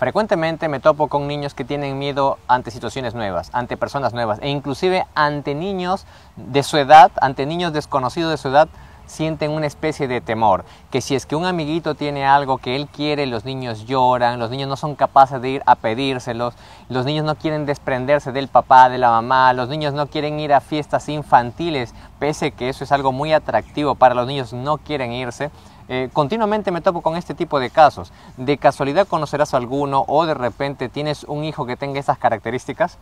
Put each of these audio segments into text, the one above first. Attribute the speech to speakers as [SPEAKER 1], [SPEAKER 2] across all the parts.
[SPEAKER 1] Frecuentemente me topo con niños que tienen miedo ante situaciones nuevas, ante personas nuevas e inclusive ante niños de su edad, ante niños desconocidos de su edad, sienten una especie de temor, que si es que un amiguito tiene algo que él quiere, los niños lloran, los niños no son capaces de ir a pedírselos, los niños no quieren desprenderse del papá, de la mamá, los niños no quieren ir a fiestas infantiles, pese que eso es algo muy atractivo para los niños, no quieren irse. Eh, continuamente me topo con este tipo de casos. ¿De casualidad conocerás alguno o de repente tienes un hijo que tenga esas características?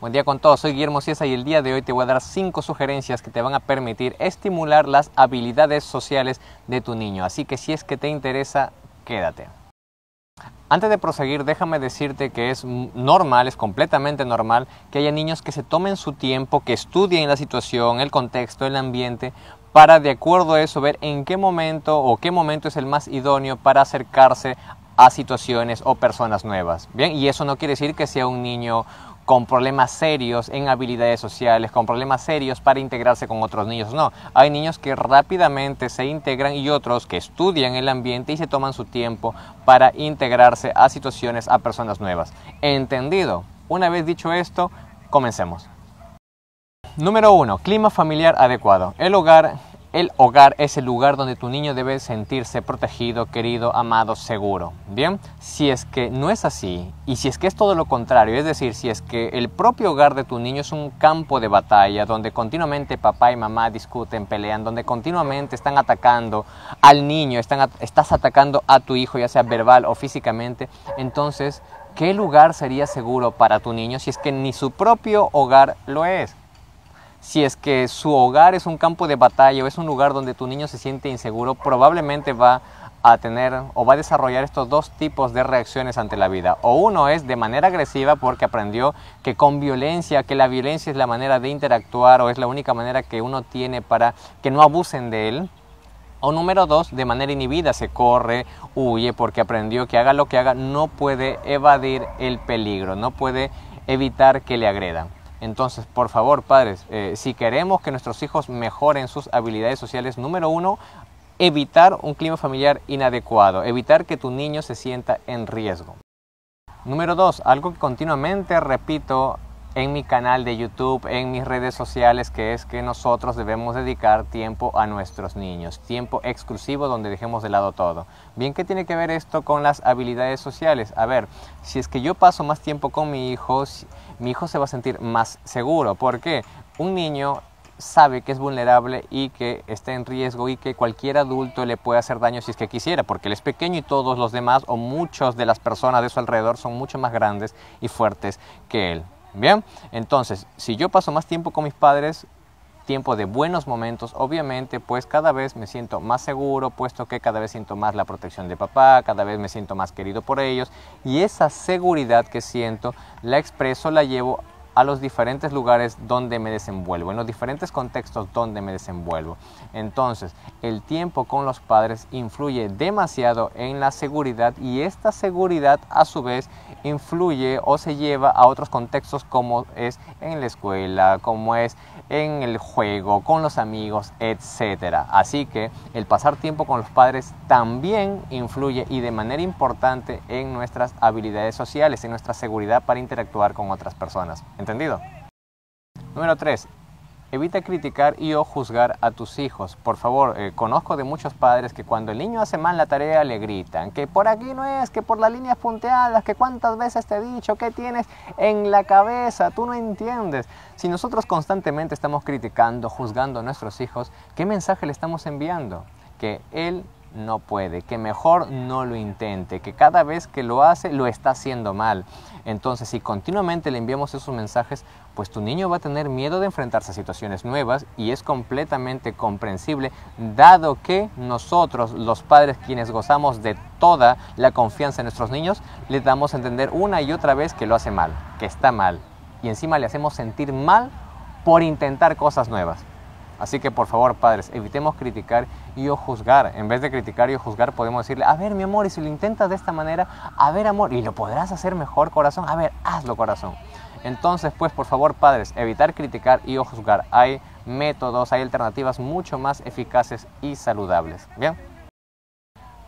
[SPEAKER 1] Buen día con todos, soy Guillermo Ciesa y el día de hoy te voy a dar cinco sugerencias que te van a permitir estimular las habilidades sociales de tu niño. Así que si es que te interesa, quédate. Antes de proseguir, déjame decirte que es normal, es completamente normal que haya niños que se tomen su tiempo, que estudien la situación, el contexto, el ambiente, para de acuerdo a eso ver en qué momento o qué momento es el más idóneo para acercarse a situaciones o personas nuevas. Bien, y eso no quiere decir que sea un niño con problemas serios en habilidades sociales, con problemas serios para integrarse con otros niños. No, hay niños que rápidamente se integran y otros que estudian el ambiente y se toman su tiempo para integrarse a situaciones, a personas nuevas. ¿Entendido? Una vez dicho esto, comencemos. Número 1. Clima familiar adecuado. El hogar el hogar es el lugar donde tu niño debe sentirse protegido, querido, amado, seguro. Bien, si es que no es así y si es que es todo lo contrario, es decir, si es que el propio hogar de tu niño es un campo de batalla donde continuamente papá y mamá discuten, pelean, donde continuamente están atacando al niño, están, estás atacando a tu hijo, ya sea verbal o físicamente, entonces, ¿qué lugar sería seguro para tu niño si es que ni su propio hogar lo es? Si es que su hogar es un campo de batalla o es un lugar donde tu niño se siente inseguro, probablemente va a tener o va a desarrollar estos dos tipos de reacciones ante la vida. O uno es de manera agresiva porque aprendió que con violencia, que la violencia es la manera de interactuar o es la única manera que uno tiene para que no abusen de él. O número dos, de manera inhibida, se corre, huye porque aprendió que haga lo que haga, no puede evadir el peligro, no puede evitar que le agredan. Entonces, por favor, padres, eh, si queremos que nuestros hijos mejoren sus habilidades sociales, número uno, evitar un clima familiar inadecuado, evitar que tu niño se sienta en riesgo. Número dos, algo que continuamente repito en mi canal de YouTube, en mis redes sociales, que es que nosotros debemos dedicar tiempo a nuestros niños, tiempo exclusivo donde dejemos de lado todo. Bien, ¿qué tiene que ver esto con las habilidades sociales? A ver, si es que yo paso más tiempo con mi hijo, mi hijo se va a sentir más seguro. ¿Por qué? Un niño sabe que es vulnerable y que está en riesgo y que cualquier adulto le puede hacer daño si es que quisiera, porque él es pequeño y todos los demás o muchos de las personas de su alrededor son mucho más grandes y fuertes que él. Bien, entonces, si yo paso más tiempo con mis padres, tiempo de buenos momentos, obviamente, pues cada vez me siento más seguro, puesto que cada vez siento más la protección de papá, cada vez me siento más querido por ellos, y esa seguridad que siento la expreso, la llevo a los diferentes lugares donde me desenvuelvo, en los diferentes contextos donde me desenvuelvo. Entonces, el tiempo con los padres influye demasiado en la seguridad y esta seguridad a su vez influye o se lleva a otros contextos como es en la escuela, como es en el juego, con los amigos, etc. Así que el pasar tiempo con los padres también influye y de manera importante en nuestras habilidades sociales, en nuestra seguridad para interactuar con otras personas. ¿Entendido? Número 3. Evita criticar y o juzgar a tus hijos. Por favor, eh, conozco de muchos padres que cuando el niño hace mal la tarea le gritan, que por aquí no es, que por las líneas punteadas, que cuántas veces te he dicho, que tienes en la cabeza, tú no entiendes. Si nosotros constantemente estamos criticando, juzgando a nuestros hijos, ¿qué mensaje le estamos enviando? Que él no puede, que mejor no lo intente, que cada vez que lo hace lo está haciendo mal. Entonces, si continuamente le enviamos esos mensajes, pues tu niño va a tener miedo de enfrentarse a situaciones nuevas y es completamente comprensible, dado que nosotros, los padres, quienes gozamos de toda la confianza en nuestros niños, le damos a entender una y otra vez que lo hace mal, que está mal. Y encima le hacemos sentir mal por intentar cosas nuevas. Así que por favor, padres, evitemos criticar y o juzgar. En vez de criticar y o juzgar, podemos decirle, a ver, mi amor, y si lo intentas de esta manera, a ver, amor, y lo podrás hacer mejor, corazón, a ver, hazlo, corazón. Entonces, pues, por favor, padres, evitar criticar y o juzgar. Hay métodos, hay alternativas mucho más eficaces y saludables. Bien.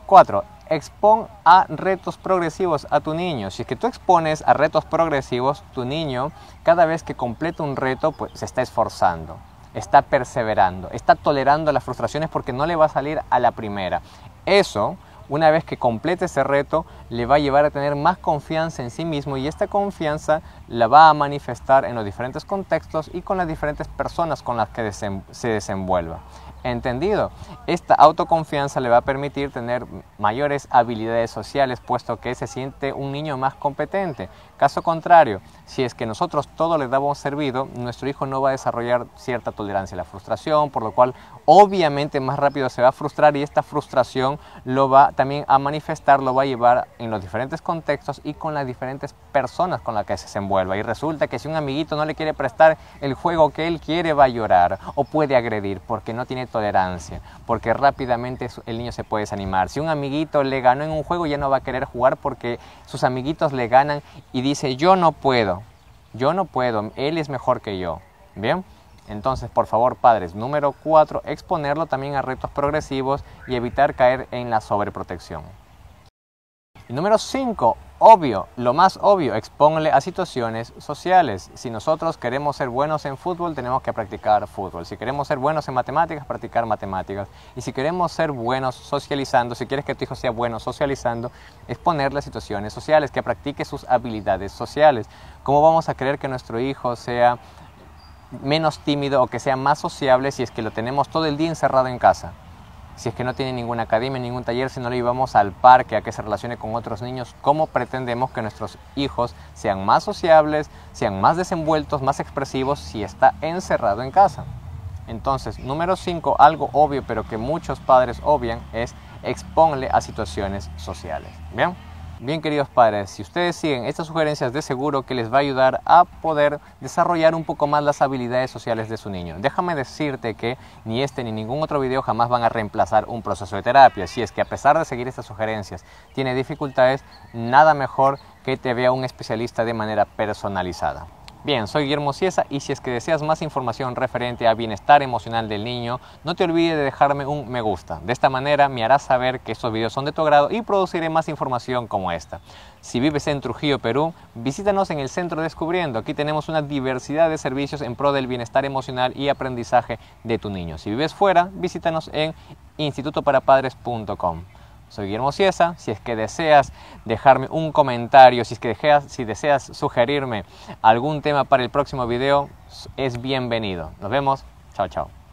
[SPEAKER 1] 4. Expon a retos progresivos a tu niño. Si es que tú expones a retos progresivos, tu niño cada vez que completa un reto, pues se está esforzando, está perseverando, está tolerando las frustraciones porque no le va a salir a la primera. Eso una vez que complete ese reto, le va a llevar a tener más confianza en sí mismo y esta confianza la va a manifestar en los diferentes contextos y con las diferentes personas con las que se desenvuelva. Entendido, esta autoconfianza le va a permitir tener mayores habilidades sociales, puesto que se siente un niño más competente. Caso contrario, si es que nosotros todo le damos servido, nuestro hijo no va a desarrollar cierta tolerancia a la frustración, por lo cual obviamente más rápido se va a frustrar y esta frustración lo va también a manifestar, lo va a llevar en los diferentes contextos y con las diferentes personas con las que se desenvuelva. Y resulta que si un amiguito no le quiere prestar el juego que él quiere, va a llorar o puede agredir porque no tiene tolerancia, porque rápidamente el niño se puede desanimar. Si un amiguito le ganó en un juego, ya no va a querer jugar porque sus amiguitos le ganan y dice, yo no puedo, yo no puedo, él es mejor que yo. Bien, entonces por favor padres, número 4, exponerlo también a retos progresivos y evitar caer en la sobreprotección. Número 5, obvio, lo más obvio, expónle a situaciones sociales. Si nosotros queremos ser buenos en fútbol, tenemos que practicar fútbol. Si queremos ser buenos en matemáticas, practicar matemáticas. Y si queremos ser buenos socializando, si quieres que tu hijo sea bueno socializando, exponerle a situaciones sociales, que practique sus habilidades sociales. ¿Cómo vamos a querer que nuestro hijo sea menos tímido o que sea más sociable si es que lo tenemos todo el día encerrado en casa? Si es que no tiene ninguna academia, ningún taller, si no le llevamos al parque a que se relacione con otros niños, ¿cómo pretendemos que nuestros hijos sean más sociables, sean más desenvueltos, más expresivos si está encerrado en casa? Entonces, número 5, algo obvio pero que muchos padres obvian es exponle a situaciones sociales. ¿Bien? Bien queridos padres, si ustedes siguen estas sugerencias de seguro que les va a ayudar a poder desarrollar un poco más las habilidades sociales de su niño. Déjame decirte que ni este ni ningún otro video jamás van a reemplazar un proceso de terapia. Si es que a pesar de seguir estas sugerencias tiene dificultades, nada mejor que te vea un especialista de manera personalizada. Bien, soy Guillermo Ciesa y si es que deseas más información referente a bienestar emocional del niño, no te olvides de dejarme un me gusta. De esta manera me harás saber que estos videos son de tu agrado y produciré más información como esta. Si vives en Trujillo, Perú, visítanos en el Centro Descubriendo. Aquí tenemos una diversidad de servicios en pro del bienestar emocional y aprendizaje de tu niño. Si vives fuera, visítanos en institutoparapadres.com. Soy Guillermo Ciesa. Si es que deseas dejarme un comentario, si es que deseas, si deseas sugerirme algún tema para el próximo video, es bienvenido. Nos vemos. Chao, chao.